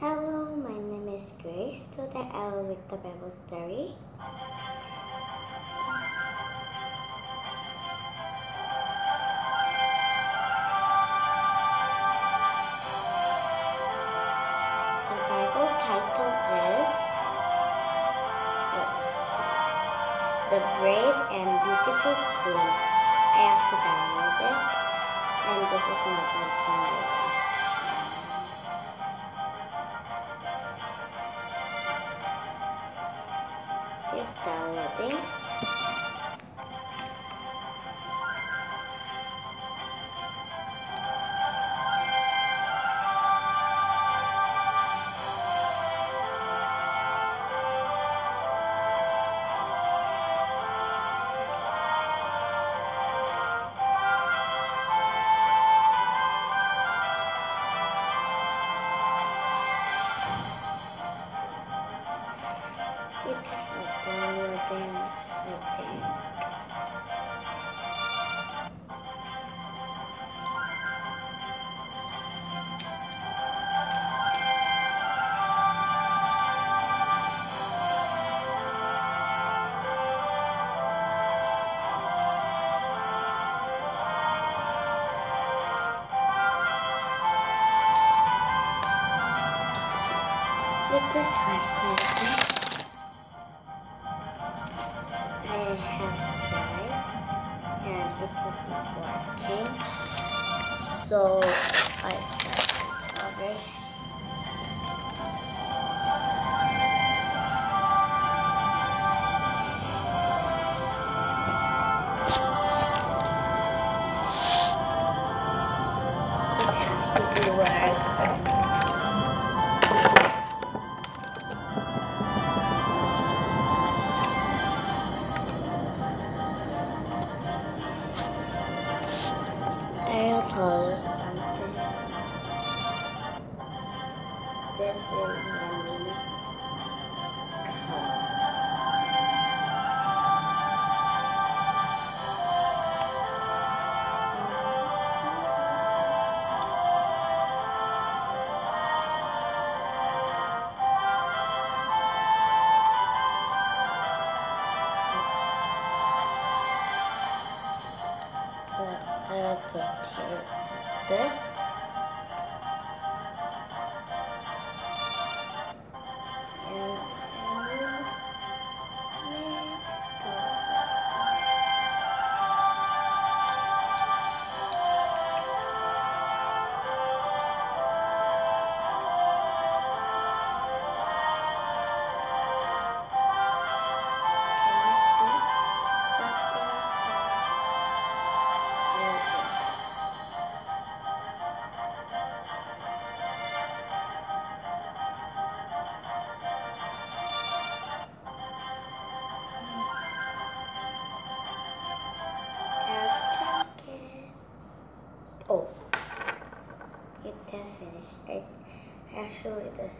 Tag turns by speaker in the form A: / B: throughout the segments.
A: Hello, my name is Grace. Today I will read the Bible story. It's downloading. It is working.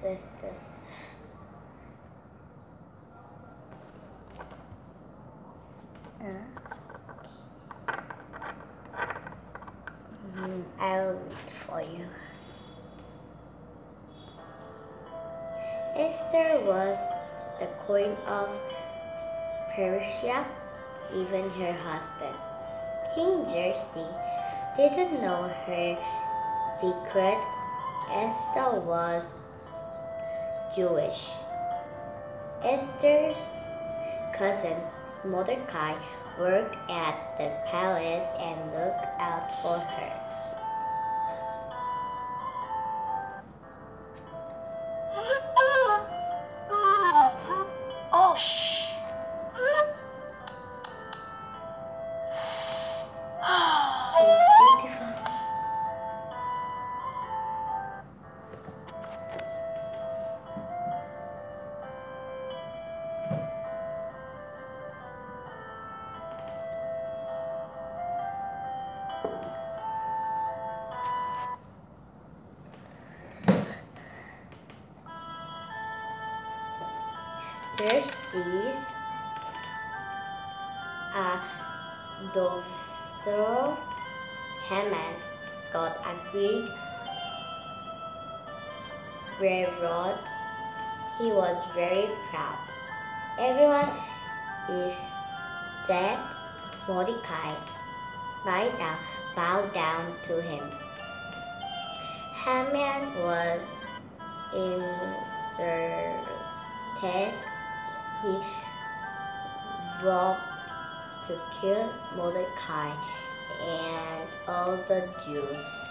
A: Actually, this is this. Uh, mm, I'll read for you. Esther was the queen of Persia, even her husband, King Jersey, didn't know her secret. Esther was Jewish. Esther's cousin Mordecai worked at the palace and looked out for her. Adolphus Haman got agreed railroad, he was very proud. Everyone is said Mordecai bowed down, bowed down to him. Haman was inserted. He vowed to kill Mordecai and all the Jews.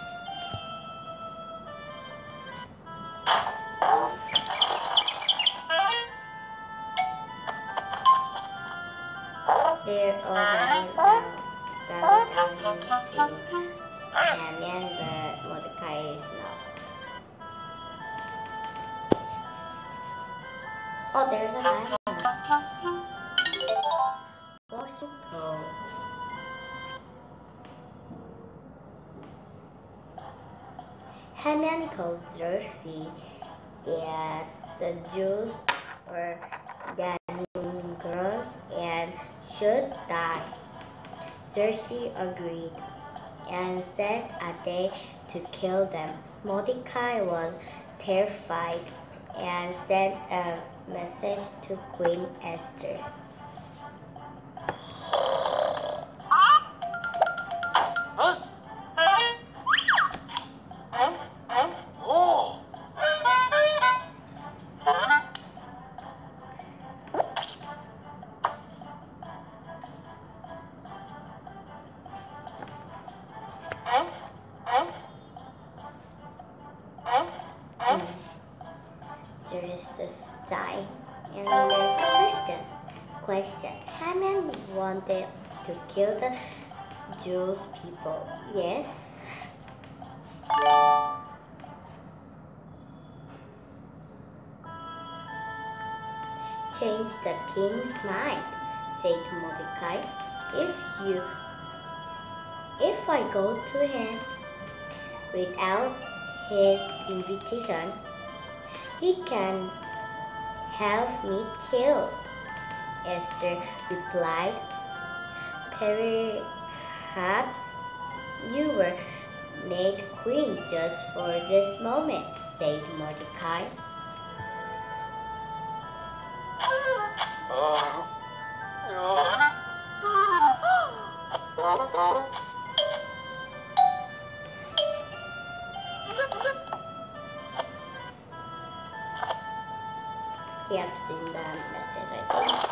A: All bowing down, to Haman, but Mordecai is not. Oh, there's a Haman. Haman told Jersey that the Jews were dangerous and should die. Jersey agreed and set a day to kill them. Mordecai was terrified and sent a message to Queen Esther. Is this die, and there's a question. Question: Haman wanted to kill the Jews people. Yes. Change the king's mind, said Mordecai. If you, if I go to him without his invitation, he can have me killed. Esther replied, Perhaps you were made queen just for this moment, said Mordecai. He has seen the message, I think.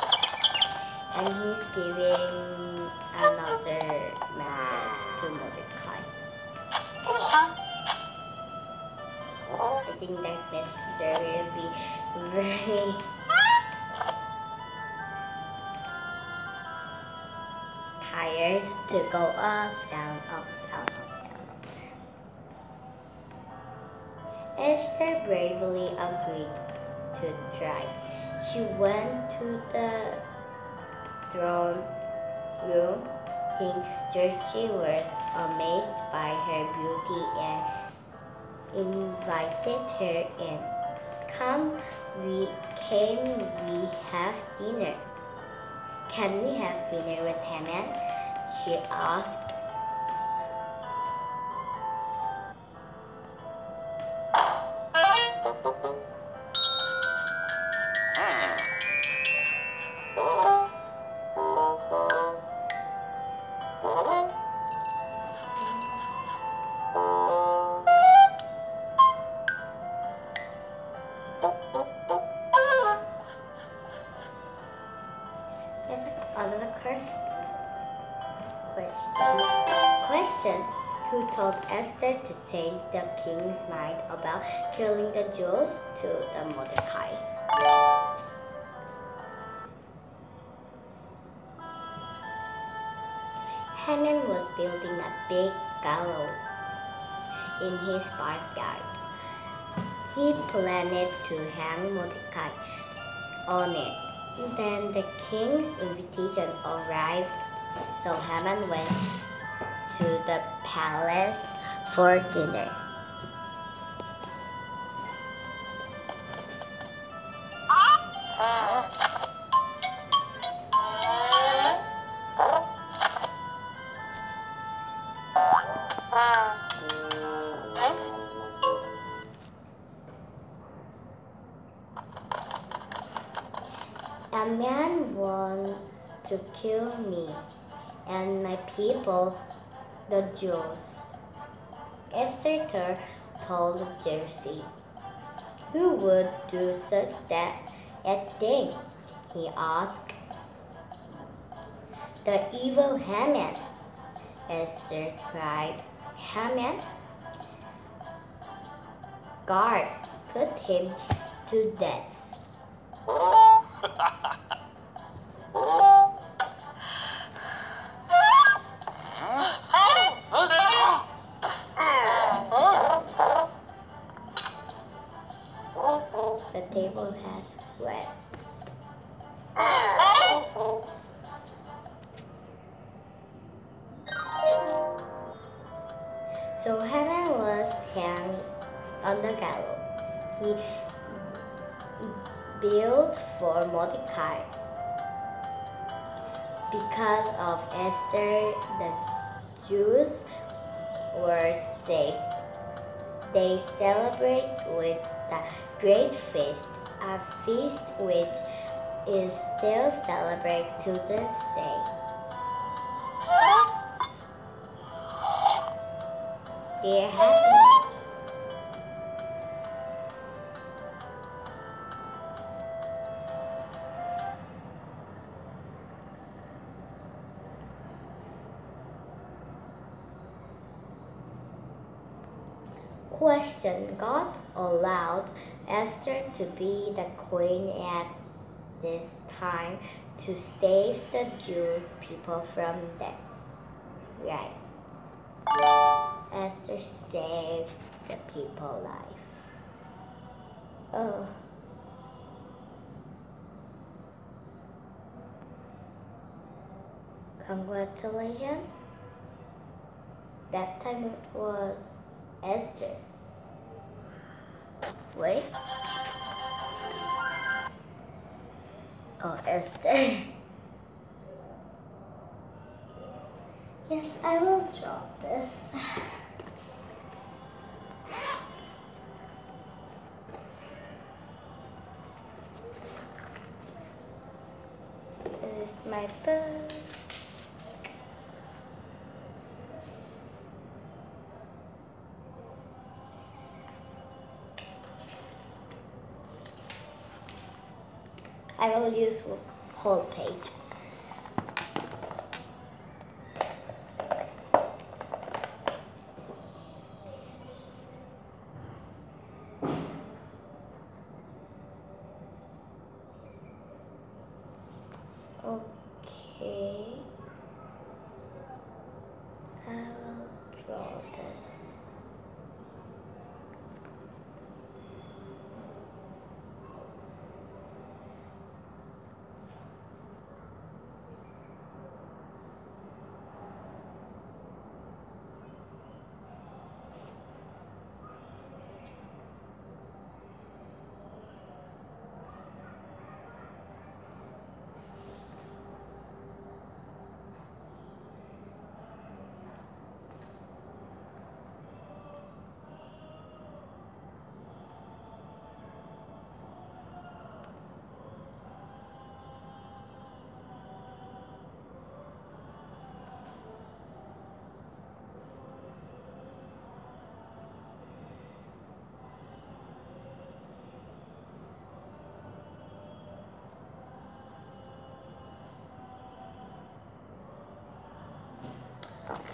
A: And he's giving another message to Mordecai. I think that messenger will be very tired to go up, down, up, down, up, down. Esther bravely agreed to try. She went to the throne room. King George was amazed by her beauty and invited her in. Come, we can we have dinner? Can we have dinner with Haman? She asked. Question. Who told Esther to change the king's mind about killing the Jews to the Mordecai? Haman was building a big gallows in his backyard. He planned to hang Mordecai on it. Then the king's invitation arrived, so Haman went to the palace for dinner. A man wants to kill me and my people the Jews. Esther told Jersey. Who would do such that a thing? he asked. The evil Haman, Esther cried. Haman? Guards put him to death. He built for Mordecai. Because of Esther, the Jews were saved. They celebrate with a great feast, a feast which is still celebrated to this day. Are happy. Question God allowed Esther to be the queen at this time to save the Jewish people from death. Right. Esther saved the people life. Oh. Congratulations. That time it was Esther. Wait. Oh, Esther. yes, I will drop this. This is my book. I will use whole page. Okay. I will draw this.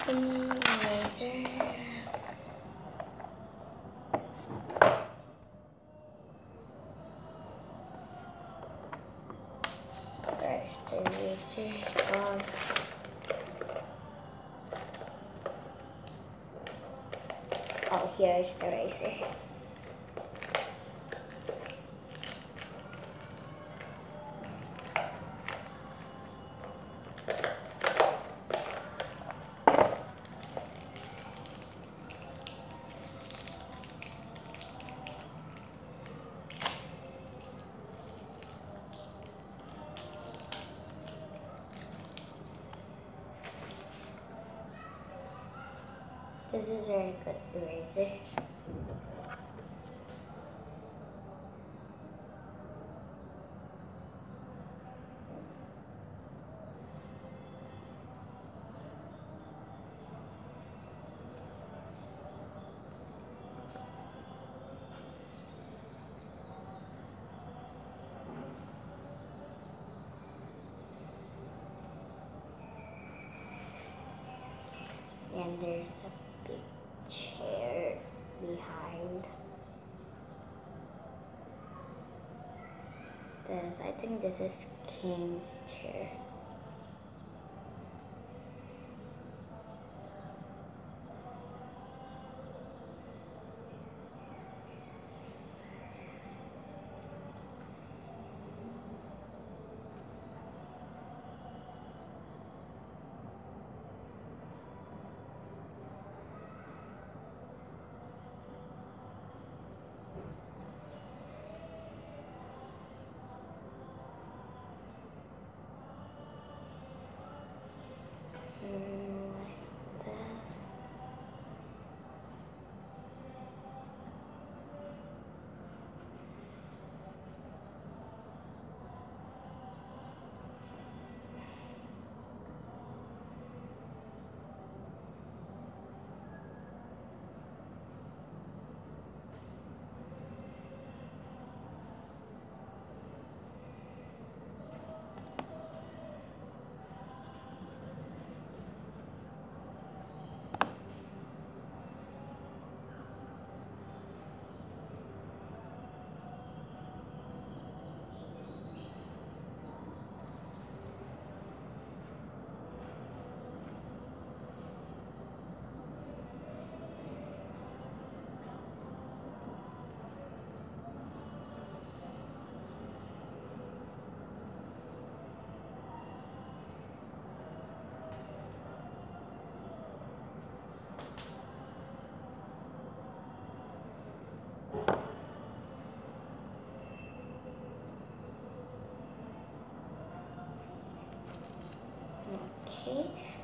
A: Eraser. Where's the? Oh, here is the eraser. This is very good eraser. and there's a chair behind. This, I think this is King's chair. Okay.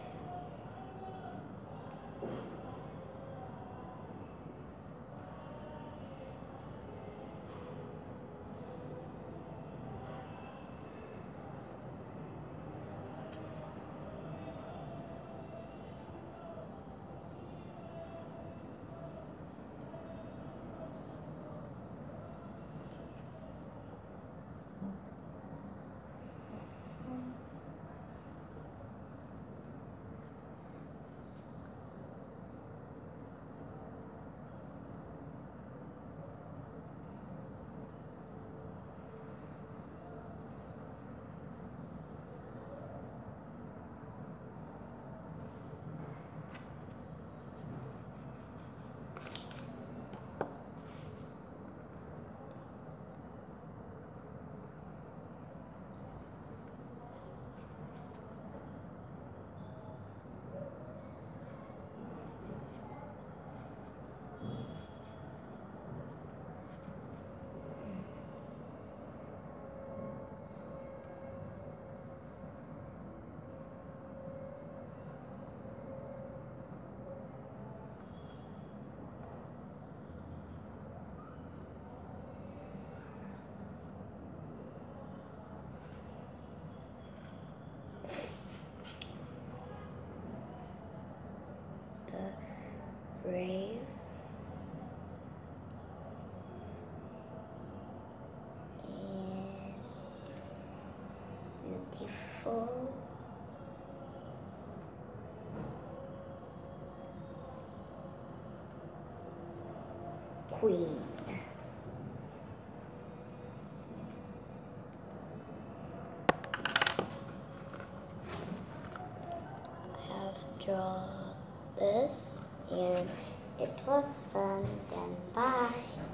A: Brave and beautiful queen. I have drawn this and it was fun. Then bye